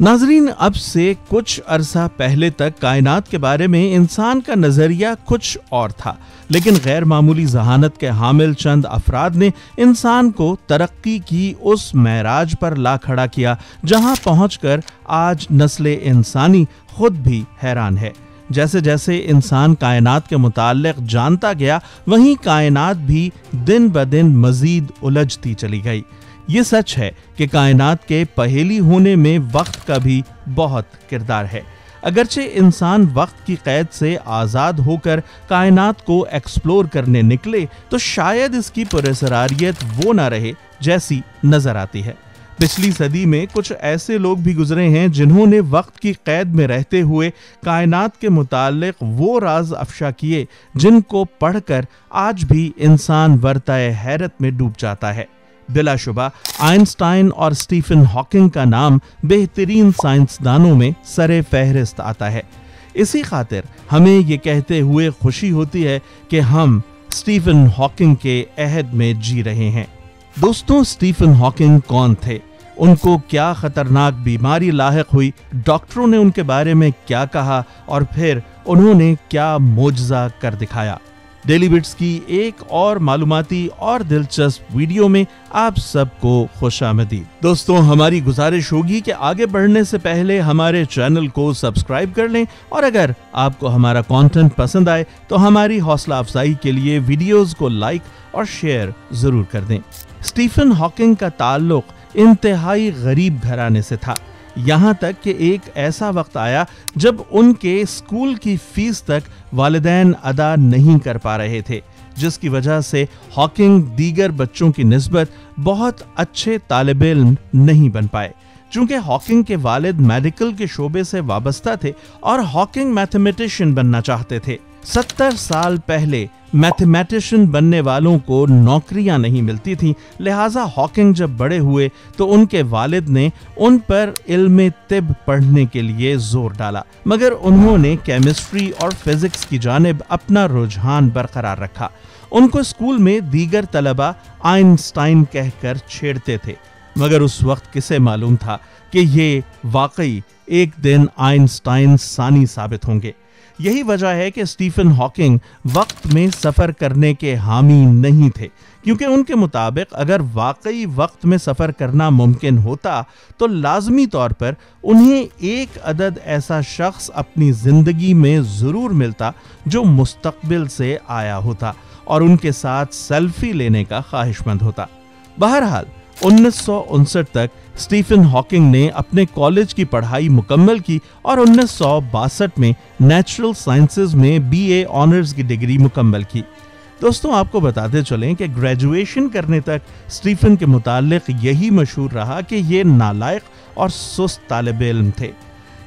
ناظرین، اب سے کچھ عرصہ پہلے تک کائنات کے بارے میں انسان کا نظریہ کچھ اور تھا، لیکن غیر معمولی ذہانت کے حامل چند افراد نے انسان کو ترقی کی اس معراج پر لا کھڑا کیا، جہاں پہنچ کر آج نسل انسانی خود بھی حیران ہے۔ جیسے جیسے انسان کائنات کے متعلق جانتا گیا، وہیں کائنات بھی دن بدن مزید الجھتی چلی گئی۔ یہ سچ ہے کہ کائنات کے پہیلی ہونے میں وقت کا بھی بہت کردار ہے۔ اگرچہ انسان وقت کی قید سے آزاد ہو کر کائنات کو ایکسپلور کرنے نکلے، تو شاید اس کی پرسراریت وہ نہ رہے جیسی نظر آتی ہے۔ پچھلی صدی میں کچھ ایسے لوگ بھی گزرے ہیں جنہوں نے وقت کی قید میں رہتے ہوئے کائنات کے متعلق وہ راز افشا کیے جن کو پڑھ کر آج بھی انسان ورتائے حیرت میں ڈوب جاتا ہے۔ بلا شبہ، آئنسٹائن اور سٹیفن ہاکنگ کا نام بہترین سائنسدانوں میں سر فہرست آتا ہے۔ اسی خاطر ہمیں یہ کہتے ہوئے خوشی ہوتی ہے کہ ہم سٹیفن ہاکنگ کے عہد میں جی رہے ہیں۔ دوستوں سٹیفن ہاکنگ کون تھے؟ ان کو کیا خطرناک بیماری لاحق ہوئی؟ ڈاکٹروں نے ان کے بارے میں کیا کہا؟ اور پھر انہوں نے کیا موجزہ کر دکھایا؟ ڈیلی بٹس کی ایک اور معلوماتی اور دلچسپ ویڈیو میں آپ سب کو خوش آمدید۔ دوستوں ہماری گزارش ہوگی کہ آگے بڑھنے سے پہلے ہمارے چینل کو سبسکرائب کر لیں اور اگر آپ کو ہمارا کانٹینٹ پسند آئے تو ہماری حوصلہ افزائی کے لیے ویڈیوز کو لائک اور شیئر ضرور کر دیں۔ سٹیفن ہاکنگ کا تعلق انتہائی غریب گھرانے سے تھا۔ یہاں تک کہ ایک ایسا وقت آیا جب ان کے اسکول کی فیس تک والدین ادا نہیں کر پا رہے تھے، جس کی وجہ سے ہاکنگ دیگر بچوں کی نسبت بہت اچھے طالب علم نہیں بن پائے۔ چونکہ ہاکنگ کے والد میڈیکل کے شعبے سے وابستہ تھے اور ہاکنگ میتھمیٹیشین بننا چاہتے تھے۔ ستر سال پہلے میتھمیٹیشن بننے والوں کو نوکریاں نہیں ملتی تھیں۔ لہٰذا ہاکنگ جب بڑے ہوئے تو ان کے والد نے ان پر علم طب پڑھنے کے لیے زور ڈالا۔ مگر انہوں نے کیمسٹری اور فزکس کی جانب اپنا رجحان برقرار رکھا۔ ان کو اسکول میں دیگر طلبہ آئنسٹائن کہہ کر چھیڑتے تھے۔ مگر اس وقت کسے معلوم تھا کہ یہ واقعی ایک دن آئنسٹائن ثانی ثابت ہوں گے۔ یہی وجہ ہے کہ سٹیفن ہاکنگ وقت میں سفر کرنے کے حامی نہیں تھے، کیونکہ ان کے مطابق اگر واقعی وقت میں سفر کرنا ممکن ہوتا تو لازمی طور پر انہیں ایک عدد ایسا شخص اپنی زندگی میں ضرور ملتا جو مستقبل سے آیا ہوتا اور ان کے ساتھ سیلفی لینے کا خواہش مند ہوتا۔ بہرحال انیس سو انسٹھ تک سٹیفن ہاکنگ نے اپنے کالج کی پڑھائی مکمل کی اور انیس سو باسٹھ میں نیچرل سائنسز میں بی اے آنرز کی ڈگری مکمل کی۔ دوستوں، آپ کو بتاتے چلیں کہ گریجویشن کرنے تک سٹیفن کے متعلق یہی مشہور رہا کہ یہ نالائق اور سست طالب علم تھے۔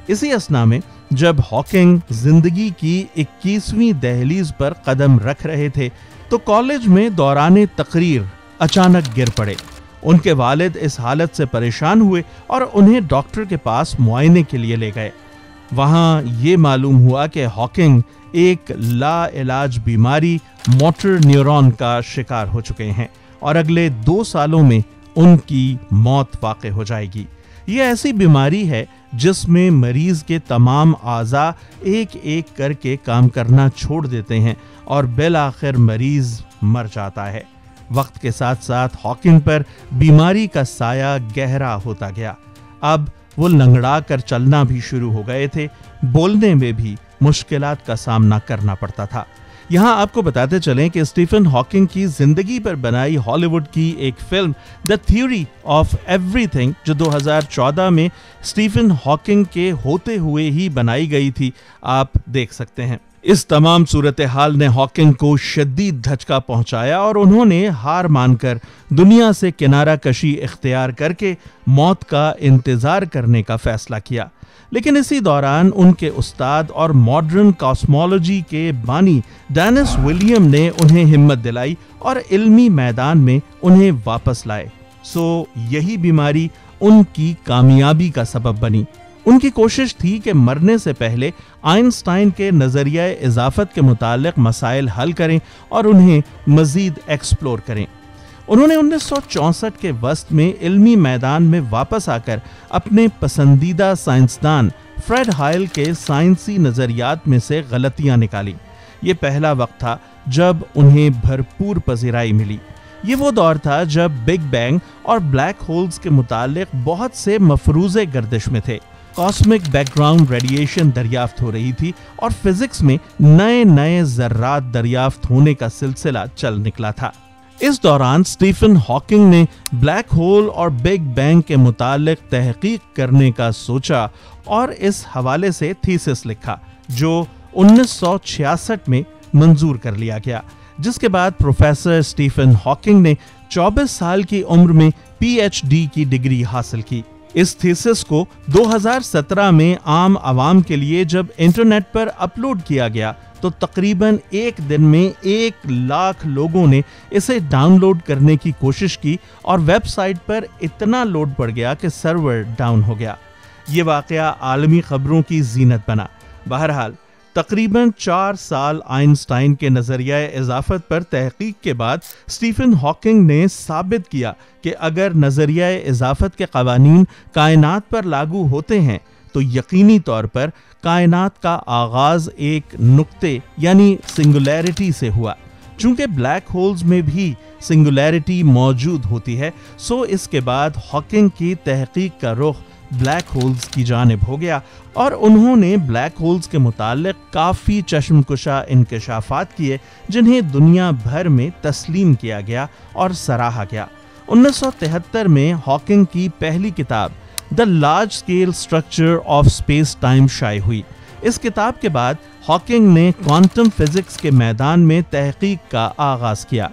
اسی اسنا میں جب ہاکنگ زندگی کی اکیسویں دہلیز پر قدم رکھ رہے تھے تو کالج میں دوران تقریر اچانک گر پڑے۔ ان کے والد اس حالت سے پریشان ہوئے اور انہیں ڈاکٹر کے پاس معائنے کے لیے لے گئے۔ وہاں یہ معلوم ہوا کہ ہاکنگ ایک لا علاج بیماری موٹر نیورون کا شکار ہو چکے ہیں اور اگلے دو سالوں میں ان کی موت واقع ہو جائے گی۔ یہ ایسی بیماری ہے جس میں مریض کے تمام اعضاء ایک ایک کر کے کام کرنا چھوڑ دیتے ہیں اور بالآخر مریض مر جاتا ہے۔ وقت کے ساتھ ساتھ ہاکنگ پر بیماری کا سایہ گہرا ہوتا گیا۔ اب وہ لنگڑا کر چلنا بھی شروع ہو گئے تھے۔ بولنے میں بھی مشکلات کا سامنا کرنا پڑتا تھا۔ یہاں آپ کو بتاتے چلیں کہ اسٹیفن ہاکنگ کی زندگی پر بنائی ہالی ووڈ کی ایک film the theory of everything جو دو ہزار چودہ میں اسٹیفن ہاکنگ کے ہوتے ہوئے ہی بنائی گئی تھی، آپ دیکھ سکتے ہیں۔ اس تمام صورتحال نے ہاکنگ کو شدید دھچکا پہنچایا اور انہوں نے ہار مان کر دنیا سے کنارہ کشی اختیار کر کے موت کا انتظار کرنے کا فیصلہ کیا۔ لیکن اسی دوران ان کے استاد اور ماڈرن کاسمولوجی کے بانی ڈینس ولیم نے انہیں ہمت دلائی اور علمی میدان میں انہیں واپس لائے۔ سو یہی بیماری ان کی کامیابی کا سبب بنی۔ ان کی کوشش تھی کہ مرنے سے پہلے آئنسٹائن کے نظریہ اضافت کے متعلق مسائل حل کریں اور انہیں مزید ایکسپلور کریں۔ انہوں نے انیس سو چونسٹھ کے وسط میں علمی میدان میں واپس آ کر اپنے پسندیدہ سائنسدان فریڈ ہائل کے سائنسی نظریات میں سے غلطیاں نکالی۔ یہ پہلا وقت تھا جب انہیں بھرپور پذیرائی ملی۔ یہ وہ دور تھا جب بگ بینگ اور بلیک ہولز کے متعلق بہت سے مفروضے گردش میں تھے۔ کاسمک بیک گراؤنڈ ریڈیشن دریافت ہو رہی تھی اور فزکس میں نئے نئے ذرات دریافت ہونے کا سلسلہ چل نکلا تھا۔ اس دوران سٹیفن ہاکنگ نے بلیک ہول اور بگ بینگ کے متعلق تحقیق کرنے کا سوچا اور اس حوالے سے تھیسس لکھا، جو انیس سو چھیاسٹھ میں منظور کر لیا گیا، جس کے بعد پروفیسر سٹیفن ہاکنگ نے چوبیس سال کی عمر میں پی ایچ ڈی کی ڈگری حاصل کی۔ اس تھیسس کو دو ہزار سترہ میں عام عوام کے لیے جب انٹرنیٹ پر اپلوڈ کیا گیا تو تقریباً ایک دن میں ایک لاکھ لوگوں نے اسے ڈاؤن لوڈ کرنے کی کوشش کی اور ویب سائٹ پر اتنا لوڈ پڑ گیا کہ سرور ڈاؤن ہو گیا۔ یہ واقعہ عالمی خبروں کی زینت بنا۔ بہرحال تقریباً چار سال آئنسٹائن کے نظریہ اضافت پر تحقیق کے بعد سٹیفن ہاکنگ نے ثابت کیا کہ اگر نظریہ اضافت کے قوانین کائنات پر لاگو ہوتے ہیں، تو یقینی طور پر کائنات کا آغاز ایک نقطے یعنی سنگولیرٹی سے ہوا۔ چونکہ بلیک ہولز میں بھی سنگولیرٹی موجود ہوتی ہے، سو اس کے بعد ہاکنگ کی تحقیق کا رخ بلیک ہولز کی جانب ہو گیا اور انہوں نے بلیک ہولز کے متعلق کافی چشم کشا انکشافات کیے جنہیں دنیا بھر میں تسلیم کیا گیا اور سراہا گیا۔ انیس سو تہتر میں ہاکنگ کی پہلی کتاب the large scale structure of space time شائع ہوئی۔ اس کتاب کے بعد ہاکنگ نے کوانٹم فزکس کے میدان میں تحقیق کا آغاز کیا۔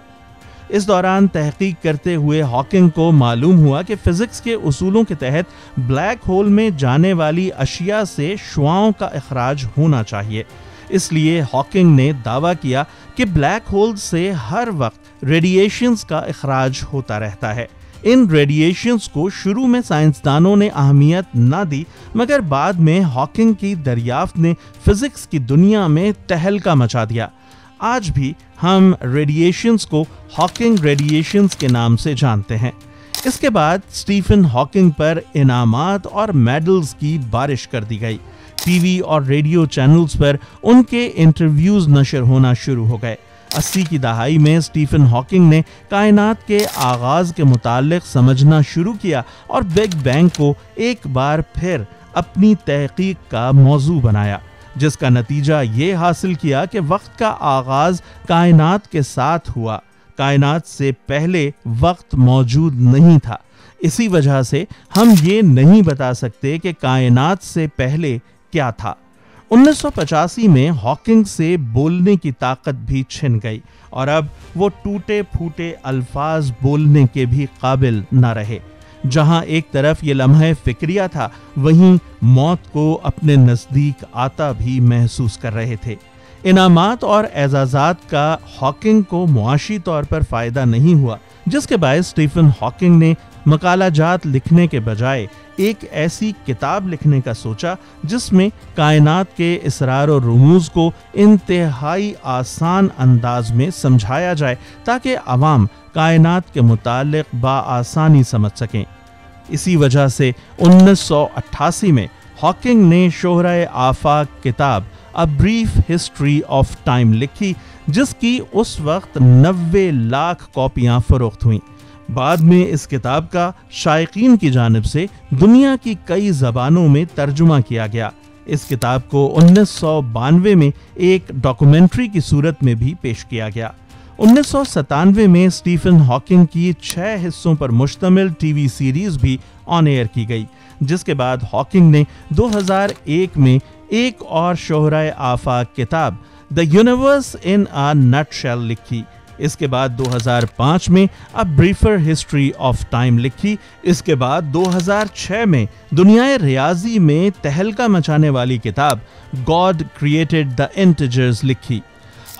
اس دوران تحقیق کرتے ہوئے ہاکنگ کو معلوم ہوا کہ فزکس کے اصولوں کے تحت بلیک ہول میں جانے والی اشیاء سے شعاؤں کا اخراج ہونا چاہیے۔ اس لیے ہاکنگ نے دعویٰ کیا کہ بلیک ہول سے ہر وقت ریڈیشنز کا اخراج ہوتا رہتا ہے۔ ان ریڈیشنز کو شروع میں سائنسدانوں نے اہمیت نہ دی، مگر بعد میں ہاکنگ کی دریافت نے فزکس کی دنیا میں تہلکا مچا دیا۔ آج بھی ہم ریڈیشنز کو ہاکنگ ریڈیشنز کے نام سے جانتے ہیں۔ اس کے بعد سٹیفن ہاکنگ پر انعامات اور میڈلز کی بارش کر دی گئی۔ ٹی وی اور ریڈیو چینلز پر ان کے انٹرویوز نشر ہونا شروع ہو گئے۔ اسی کی دہائی میں سٹیفن ہاکنگ نے کائنات کے آغاز کے متعلق سمجھنا شروع کیا اور بگ بینگ کو ایک بار پھر اپنی تحقیق کا موضوع بنایا۔ جس کا نتیجہ یہ حاصل کیا کہ وقت کا آغاز کائنات کے ساتھ ہوا۔ کائنات سے پہلے وقت موجود نہیں تھا۔ اسی وجہ سے ہم یہ نہیں بتا سکتے کہ کائنات سے پہلے کیا تھا۔ انیس سو پچاسی میں ہاکنگ سے بولنے کی طاقت بھی چھن گئی اور اب وہ ٹوٹے پھوٹے الفاظ بولنے کے بھی قابل نہ رہے۔ جہاں ایک طرف یہ لمحہ فکریہ تھا، وہیں موت کو اپنے نزدیک آتا بھی محسوس کر رہے تھے۔ انعامات اور اعزازات کا ہاکنگ کو معاشی طور پر فائدہ نہیں ہوا، جس کے باعث سٹیفن ہاکنگ نے مقالہ جات لکھنے کے بجائے ایک ایسی کتاب لکھنے کا سوچا جس میں کائنات کے اسرار و رموز کو انتہائی آسان انداز میں سمجھایا جائے تاکہ عوام کائنات کے متعلق بآسانی سمجھ سکیں۔ اسی وجہ سے انیس سو اٹھاسی میں ہاکنگ نے شہرہ آفاق کتاب a brief history of time لکھی جس کی اس وقت نوے لاکھ کاپیاں فروخت ہوئیں۔ بعد میں اس کتاب کا شائقین کی جانب سے دنیا کی کئی زبانوں میں ترجمہ کیا گیا۔ اس کتاب کو انیس سو بانوے میں ایک ڈاکومنٹری کی صورت میں بھی پیش کیا گیا۔ انیس سو ستانوے میں سٹیفن ہاکنگ کی چھ حصوں پر مشتمل ٹی وی سیریز بھی آن ایئر کی گئی، جس کے بعد ہاکنگ نے دو ہزار ایک میں ایک اور شہرہ آفاق کتاب the universe in a nut shell لکھی۔ اس کے بعد دو ہزار پانچ میں اب بریفر ہسٹری آف ٹائم لکھی۔ اس کے بعد دو ہزار چھ میں دنیا ریاضی میں تہلکا مچانے والی کتاب گاڈ کریٹڈ دا انٹیجرز لکھی۔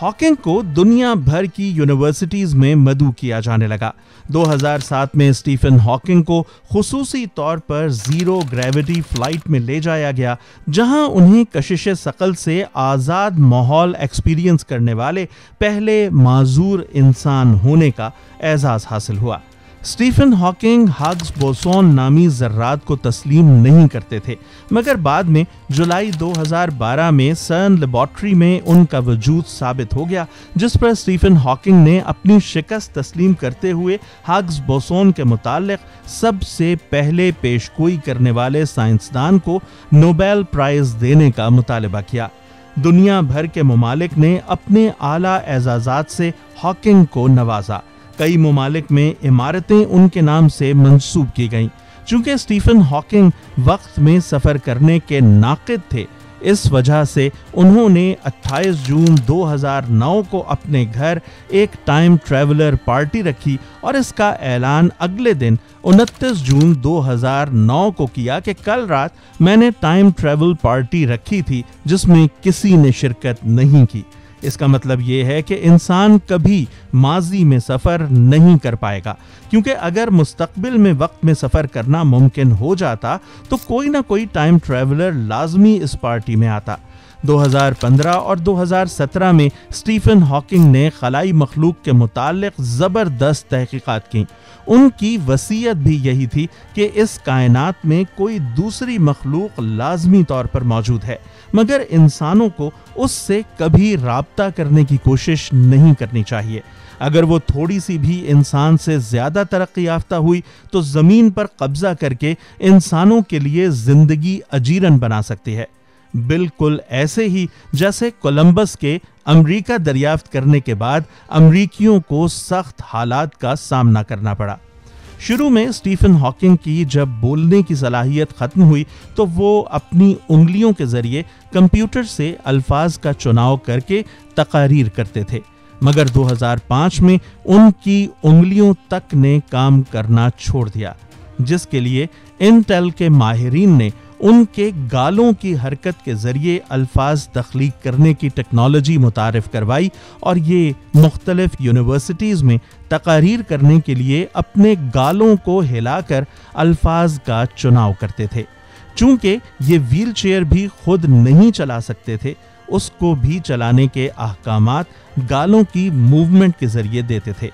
ہاکنگ کو دنیا بھر کی یونیورسٹیز میں مدعو کیا جانے لگا۔ دو ہزار سات میں اسٹیفن ہاکنگ کو خصوصی طور پر زیرو گریوٹی فلائٹ میں لے جایا گیا، جہاں انہیں کشش سقل سے آزاد ماحول ایکسپیرینس کرنے والے پہلے معذور انسان ہونے کا اعزاز حاصل ہوا۔ سٹیفن ہاکنگ ہگز بوسون نامی ذرات کو تسلیم نہیں کرتے تھے، مگر بعد میں جولائی دو ہزار بارہ میں سرن لیبارٹری میں ان کا وجود ثابت ہو گیا، جس پر سٹیفن ہاکنگ نے اپنی شکست تسلیم کرتے ہوئے ہگز بوسون کے متعلق سب سے پہلے پیشگوئی کرنے والے سائنسدان کو نوبیل پرائز دینے کا مطالبہ کیا۔ دنیا بھر کے ممالک نے اپنے اعلیٰ اعزازات سے ہاکنگ کو نوازا۔ کئی ممالک میں عمارتیں ان کے نام سے منسوب کی گئیں۔ چونکہ سٹیفن ہاکنگ وقت میں سفر کرنے کے ناقد تھے، اس وجہ سے انہوں نے اٹھائیس جون دو ہزار نو کو اپنے گھر ایک ٹائم ٹریولر پارٹی رکھی اور اس کا اعلان اگلے دن انتیس جون دو ہزار نو کو کیا کہ کل رات میں نے ٹائم ٹریول پارٹی رکھی تھی جس میں کسی نے شرکت نہیں کی۔ اس کا مطلب یہ ہے کہ انسان کبھی ماضی میں سفر نہیں کر پائے گا۔ کیونکہ اگر مستقبل میں وقت میں سفر کرنا ممکن ہو جاتا تو کوئی نہ کوئی ٹائم ٹریولر لازمی اس پارٹی میں آتا۔ دو ہزار پندرہ اور دو ہزار سترہ میں سٹیفن ہاکنگ نے خلائی مخلوق کے متعلق زبردست تحقیقات کی ان کی وسیعت بھی یہی تھی کہ اس کائنات میں کوئی دوسری مخلوق لازمی طور پر موجود ہے، مگر انسانوں کو اس سے کبھی رابطہ کرنے کی کوشش نہیں کرنی چاہیے۔ اگر وہ تھوڑی سی بھی انسان سے زیادہ ترقی یافتہ ہوئی تو زمین پر قبضہ کر کے انسانوں کے لیے زندگی اجیرن بنا سکتی ہے۔ بالکل ایسے ہی جیسے کولمبس کے امریکہ دریافت کرنے کے بعد امریکیوں کو سخت حالات کا سامنا کرنا پڑا۔ شروع میں سٹیفن ہاکنگ کی جب بولنے کی صلاحیت ختم ہوئی تو وہ اپنی انگلیوں کے ذریعے کمپیوٹر سے الفاظ کا چناؤ کر کے تقاریر کرتے تھے۔ مگر دو ہزار پانچ میں ان کی انگلیوں تک نے کام کرنا چھوڑ دیا، جس کے لیے انٹیل کے ماہرین نے ان کے گالوں کی حرکت کے ذریعے الفاظ تخلیق کرنے کی ٹیکنالوجی متعارف کروائی اور یہ مختلف یونیورسٹیز میں تقاریر کرنے کے لیے اپنے گالوں کو ہلا کر الفاظ کا چناؤ کرتے تھے۔ چونکہ یہ ویل چیئر بھی خود نہیں چلا سکتے تھے، اس کو بھی چلانے کے احکامات گالوں کی موومنٹ کے ذریعے دیتے تھے۔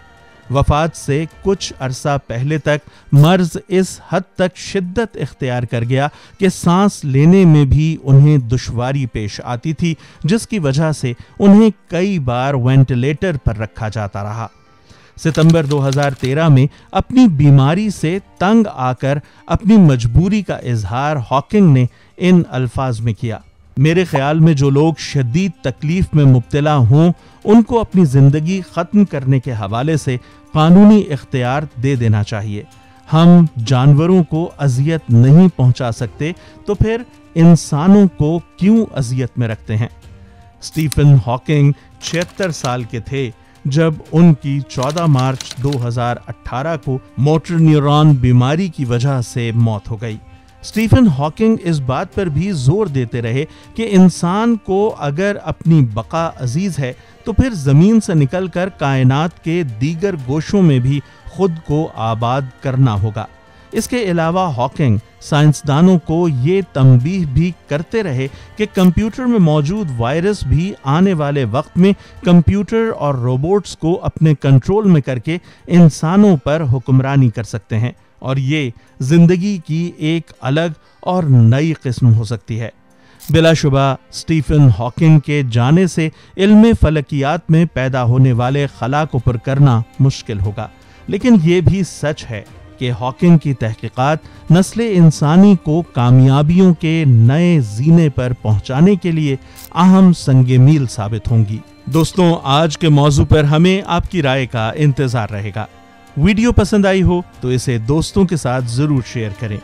وفات سے کچھ عرصہ پہلے تک مرض اس حد تک شدت اختیار کر گیا کہ سانس لینے میں بھی انہیں دشواری پیش آتی تھی، جس کی وجہ سے انہیں کئی بار وینٹیلیٹر پر رکھا جاتا رہا۔ ستمبر دو ہزار تیرہ میں اپنی بیماری سے تنگ آ کر اپنی مجبوری کا اظہار ہاکنگ نے ان الفاظ میں کیا۔ میرے خیال میں جو لوگ شدید تکلیف میں مبتلا ہوں، ان کو اپنی زندگی ختم کرنے کے حوالے سے قانونی اختیار دے دینا چاہیے۔ ہم جانوروں کو اذیت نہیں پہنچا سکتے، تو پھر انسانوں کو کیوں اذیت میں رکھتے ہیں؟ سٹیفن ہاکنگ چھتر سال کے تھے، جب ان کی چودہ مارچ دو ہزار اٹھارہ کو موٹر نیورون بیماری کی وجہ سے موت ہو گئی۔ سٹیفن ہاکنگ اس بات پر بھی زور دیتے رہے کہ انسان کو اگر اپنی بقا عزیز ہے تو پھر زمین سے نکل کر کائنات کے دیگر گوشوں میں بھی خود کو آباد کرنا ہوگا۔ اس کے علاوہ ہاکنگ سائنسدانوں کو یہ تنبیہ بھی کرتے رہے کہ کمپیوٹر میں موجود وائرس بھی آنے والے وقت میں کمپیوٹر اور روبوٹس کو اپنے کنٹرول میں کر کے انسانوں پر حکمرانی کر سکتے ہیں۔ اور یہ زندگی کی ایک الگ اور نئی قسم ہو سکتی ہے۔ بلا شبہ سٹیفن ہاکنگ کے جانے سے علم فلکیات میں پیدا ہونے والے خلا کو پر کرنا مشکل ہوگا۔ لیکن یہ بھی سچ ہے کہ ہاکنگ کی تحقیقات نسل انسانی کو کامیابیوں کے نئے زینے پر پہنچانے کے لیے اہم سنگ میل ثابت ہوں گی۔ دوستوں، آج کے موضوع پر ہمیں آپ کی رائے کا انتظار رہے گا۔ ویڈیو پسند آئی ہو تو اسے دوستوں کے ساتھ ضرور شیئر کریں۔